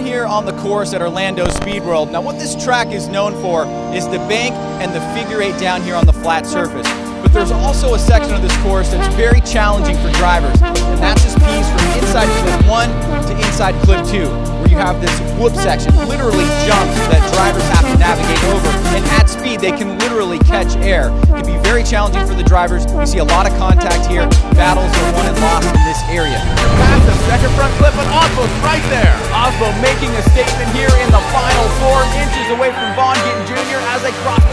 here on the course at Orlando Speed World. Now what this track is known for is the bank and the figure eight down here on the flat surface. But there's also a section of this course that's very challenging for drivers, and that's this piece from inside clip one to inside clip two, where you have this whoop section, literally jumps that drivers have to navigate over. And at speed, they can literally catch air. It can be very challenging for the drivers. We see a lot of contact here. Battles are won and lost in this area. Past the second front clip, and Aasbø's right there. Making a statement here in the final four inches away from Vaughn Gittin Jr. as they cross.